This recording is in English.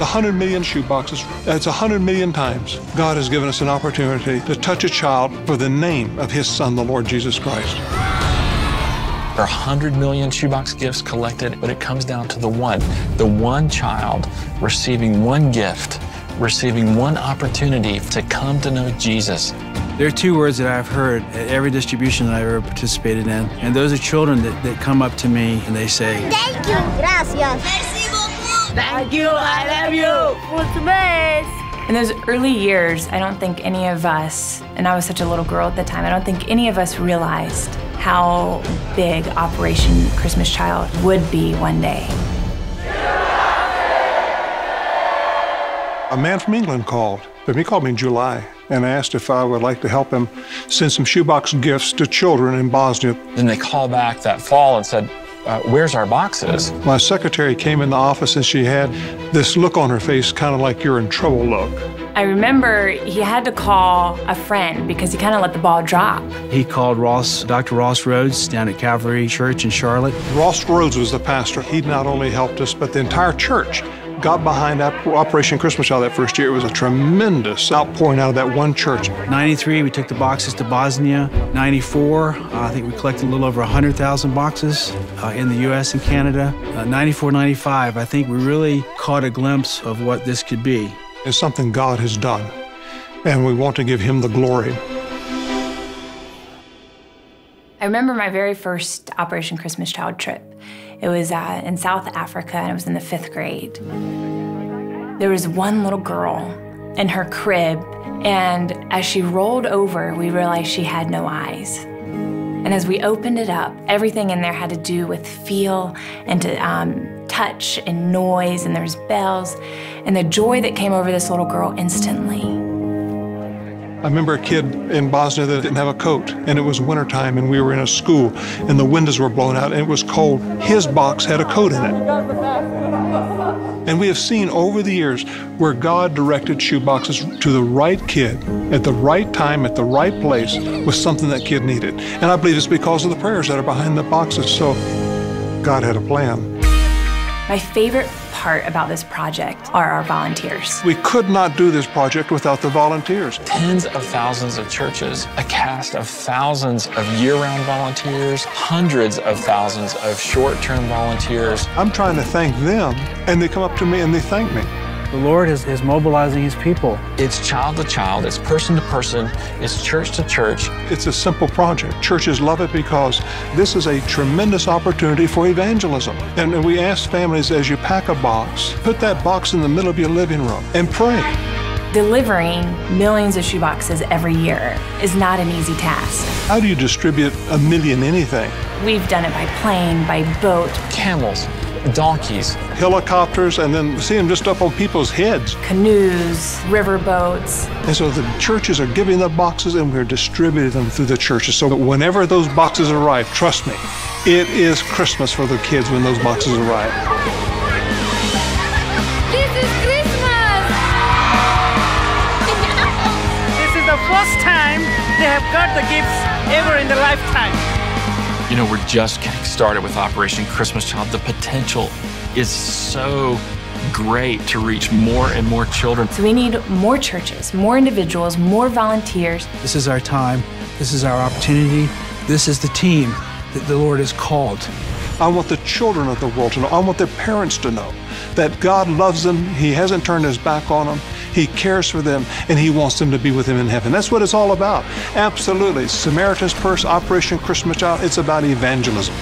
100 million shoeboxes. Uh, That's 100 million times God has given us an opportunity to touch a child for the name of His Son, the Lord Jesus Christ. There are 100 million shoebox gifts collected, but it comes down to the one, the one child receiving one gift, receiving one opportunity to come to know Jesus. There are two words that I've heard at every distribution that I've ever participated in, and those are children that, that come up to me and they say, Thank you. Gracias. Thank you, I love you. Mulțumesc. In those early years, I don't think any of us, and I was such a little girl at the time, I don't think any of us realized how big Operation Christmas Child would be one day. A man from England called, but he called me in July and asked if I would like to help him send some shoebox gifts to children in Bosnia. Then they called back that fall and said, uh, Where's our boxes? My secretary came in the office and she had this look on her face, kind of like you're in trouble look. I remember he had to call a friend because he kind of let the ball drop. he called Ross, Dr. Ross Rhodes down at Calvary Church in Charlotte. Ross Rhodes was the pastor. He not only helped us, but the entire church got behind Operation Christmas Child that first year. It was a tremendous outpouring out of that one church. 93, we took the boxes to Bosnia. 94, uh, I think we collected a little over 100,000 boxes uh, in the U.S. and Canada. Uh, 94, 95, I think we really caught a glimpse of what this could be. It's something God has done, and we want to give Him the glory. I remember my very first Operation Christmas Child trip. It was uh, in South Africa, and it was in the fifth grade. There was one little girl in her crib, and as she rolled over, we realized she had no eyes. And as we opened it up, everything in there had to do with feel and to um, touch and noise, and there's bells, and the joy that came over this little girl instantly. I remember a kid in Bosnia that didn't have a coat, and it was wintertime, and we were in a school, and the windows were blown out, and it was cold. His box had a coat in it. And we have seen over the years where God directed shoeboxes to the right kid at the right time, at the right place, with something that kid needed. And I believe it's because of the prayers that are behind the boxes. So God had a plan. My favorite part about this project are our volunteers. We could not do this project without the volunteers. Tens of thousands of churches, a cast of thousands of year round volunteers, hundreds of thousands of short term volunteers. I'm trying to thank them, and they come up to me and they thank me. The Lord is, is mobilizing His people. It's child to child, it's person to person, it's church to church. It's a simple project. Churches love it because this is a tremendous opportunity for evangelism. And we ask families as you pack a box, put that box in the middle of your living room and pray. Delivering millions of shoeboxes every year is not an easy task. How do you distribute a million anything? We've done it by plane, by boat, Camels, donkeys, Helicopters, and then see them just up on people's heads. canoes, river boats. And so the churches are giving the boxes and we're distributing them through the churches. So whenever those boxes arrive, trust me, it is Christmas for the kids when those boxes arrive. This is Christmas. This is the first time they have got the gifts ever in their lifetime. You know, we're just getting started with Operation Christmas Child. The potential is so great to reach more and more children. So we need more churches, more individuals, more volunteers. This is our time. This is our opportunity. This is the team that the Lord has called. I want the children of the world to know. I want their parents to know that God loves them. He hasn't turned his back on them. He cares for them and he wants them to be with him in heaven. That's what it's all about. Absolutely. Samaritan's Purse, Operation Christmas Child, it's about evangelism.